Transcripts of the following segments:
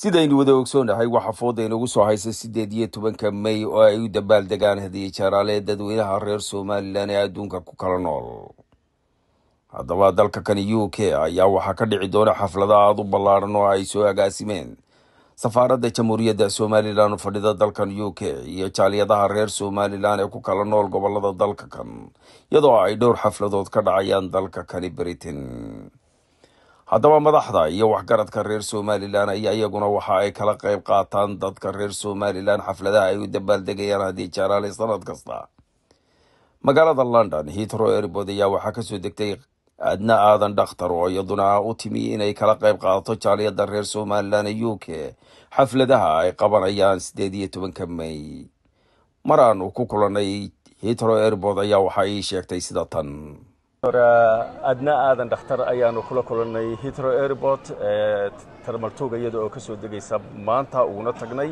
sidaynu wada ogsoonahay waxaa fooda inagu soo haysa siddeed iyo tobanka may oo ay u dabaaldegaan hadiye jaraale dadweynaha reer somalilan ee adduunka ku kala nool. Haddaba dalka kani u k ayaa waxaa ka dhici doona xaflada aada u ballaaran oo ay soo agaasimeen safaaradda jamhuuriyadda somalilan fadhida dalkan u k iyo jaaliyadaha reer somalilan ee ku kala nool gobollada dalka kan iyadoo ay dhowr xafladood ka dhacayaan dalka kani britain haddaba madaxda iyo waxgaradka reer somalilan ayaa iyaguna waxa ay kala qayb qaataan dadka reer somalilan xafladaha ay u dabaaldegayaan haddii jaraale sanad kasta. Magaalada london hitro airport ayaa waxaa ka soo degtay adna aadan dhakhtar oo iyaduna u timi inay kala qayb qaadato jaaliyada reer somalilan ee u k. Xafladaha ay qabanayaan sideed iyo tobanka may. Mar aanu ku kulanay hitro airport ayaa waxa ii sheegtay sida tan adna aadan dhakhtar ayaanu kula kulannay hitro airport tarmaltuuga iyada oo ka soo degaysa maanta uguna tagnay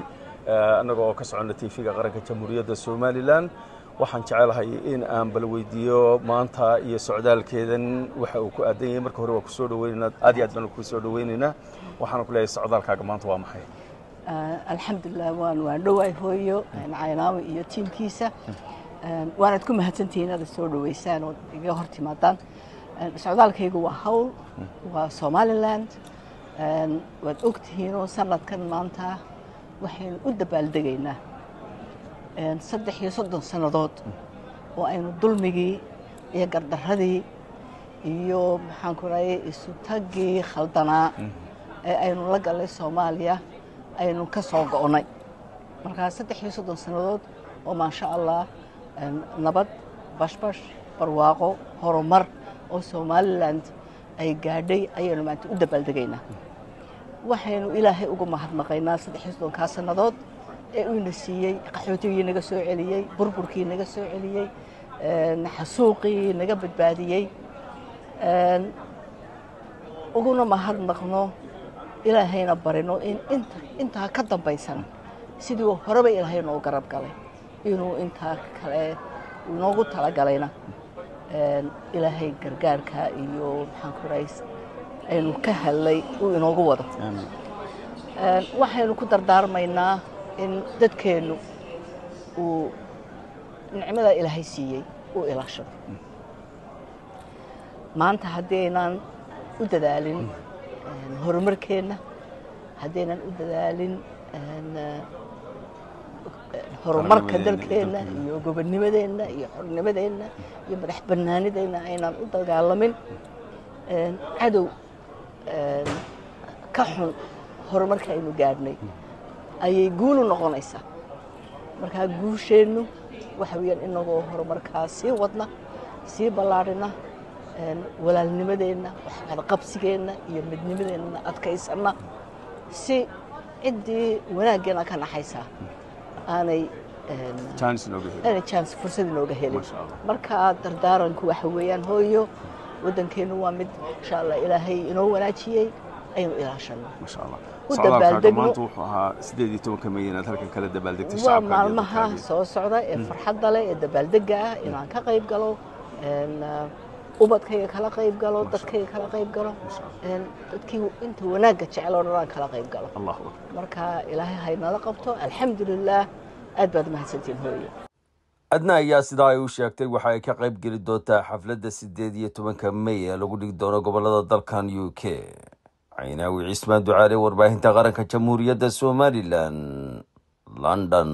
annaga oo ka soconna tv-ga qaranka jamhuuriyadda somalilan waxaan jecelahay in aan bal weydiiyo maanta iyo socdaalkeedan. Waxa uu ku aadan yahay marka hore waa ku soo dhaweynaynaa aad iyo aad baan ku soo dhaweynaynaa waxaana ku leeyahay socdaalkaaga maanta waa maxay? Alxamdulilah waan waan dhowaay hooyo caynaamo iyo tiimkiisa waanaad ku mahadsantihiin inaad soo dhaweysaan oo iga hor timaadaan. Socdaalkaygu waa hawl waa somaliland. Waad ogtihiinoo sanadkan maanta waxaynu u dabaaldegaynaa saddex iyo soddon sannadood oo aynu dulmigii iyo gardaradii iyo maxaan ku raayay isu taggii khaldanaa ee aynu la gallay soomaaliya aynu ka soo go'nay. Markaa saddex iyo soddon sannadood oo maasha allah nabad bashbash barwaaqo horumar oo somaliland ay gaadhay ayaynu maanta u dabaaldegaynaa waxaynu ilaahay uga mahadnaqaynaa saddex iyo soddonkaa sannadood ee uuna siiyey qaxootigii naga soo celiyey burburkii naga soo celiyey xasuuqii naga badbaadiyey. Uguna mahadnaqno ilaahayna barino in intaa ka dambaysan sidii horeba ilaahay noo garab galay inuu intaa kale inoogu talagalayna ilaahay gargaarka iyo maxaan ku rays aynu ka hellay uu inoogu wado. Waxaynu ku dardaarmaynaa in dadkeennu uu nicmada ilaahay siiyey uu ilaashado. Maanta haddii aynaan u dadaalin horumarkeenna haddaynan u dadaalin horumarka dalkeenna iyo gobonnimadeenna iyo xornimadeenna iyo madax bannaanideenna aynaan u dagaalamin cadow ka xun horumarka aynu gaadhnay. Ayay guulu noqonaysaa markaa guusheennu waxa weeyaan inagoo horumarkaa sii wadna sii ballaadhina walaalnimadeenna waxqadqabsigeenna iyo midnimadeenna adkaysanna si ciddii wanaaggeena ka naxaysaa aanay fursad inooga helin. markaa dardaaranku waxa weeyaan hooyo waddankeennu waa mid insha allah ilaahay inoo wanaajiyey aynu ilaashano waa maalmaha soo socda ee farxadda leh ee dabaaldega ah inaan ka qayb galo ubadkayga kala qayb galo dadkayga kala qayb galo. Dadkii inta wanaagga jecel oo dhan aan kala qayb galo. Marka ilaahay haynala qabto alxamdulilah aad baad mahadsantiin hooye adna ayaa sidaa ay u sheegtay waxa ay ka qayb geli doontaa xafladda siddeed iyo tobanka may ee lagu dhigi doono gobollada dalkan u k. Caynaawi cismaan ducaale warbaahinta qaranka jamhuuriyadda somalilan london